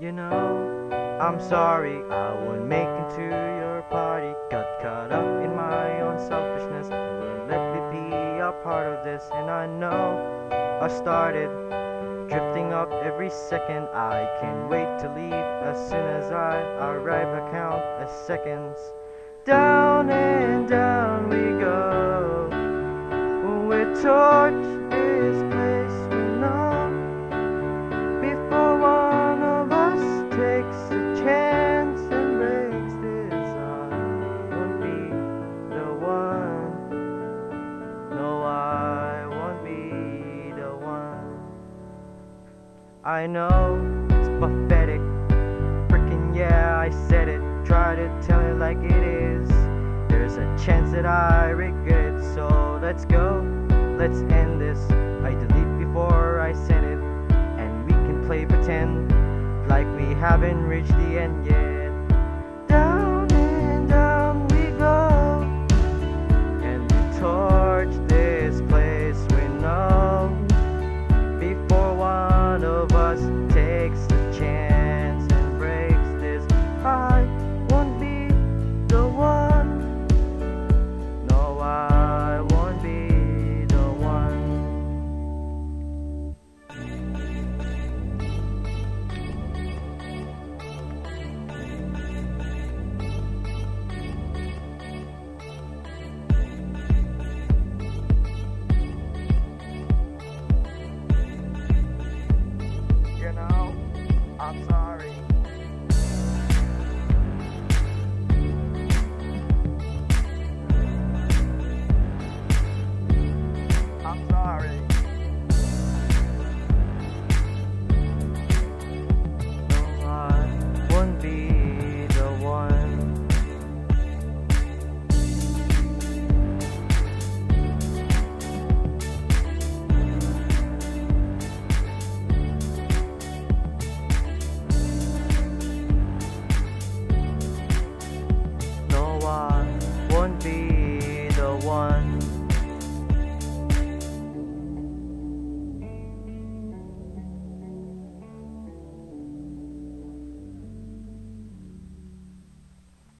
You know, I'm sorry I won't make it to your party. Got caught up in my own selfishness. Won't let me be a part of this. And I know I started drifting up every second. I can't wait to leave as soon as I arrive. I count the seconds. Down and down we go. We're torch I know it's pathetic. Frickin' yeah, I said it. Try to tell it like it is. There's a chance that I regret. So let's go. Let's end this. I delete before I send it. And we can play pretend like we haven't reached the end yet.